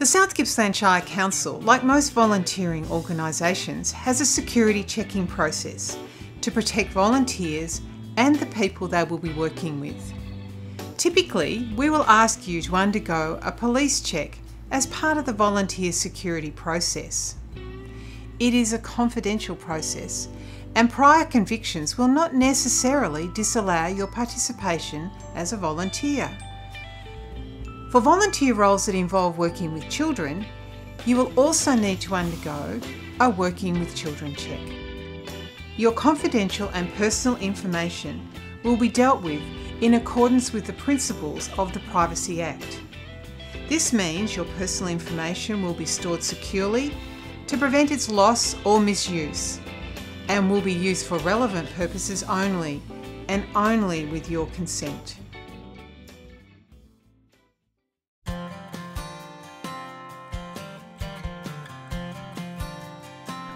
The South Gippsland Shire Council, like most volunteering organisations, has a security checking process to protect volunteers and the people they will be working with. Typically, we will ask you to undergo a police check as part of the volunteer security process. It is a confidential process, and prior convictions will not necessarily disallow your participation as a volunteer. For volunteer roles that involve working with children, you will also need to undergo a Working with Children check. Your confidential and personal information will be dealt with in accordance with the principles of the Privacy Act. This means your personal information will be stored securely to prevent its loss or misuse and will be used for relevant purposes only and only with your consent.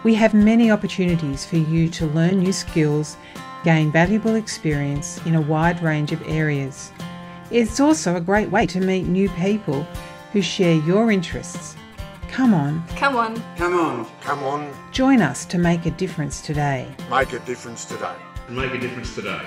We have many opportunities for you to learn new skills, gain valuable experience in a wide range of areas. It's also a great way to meet new people who share your interests. Come on, Come on. Come on. Come on, join us to make a difference today. make a difference today. make a difference today.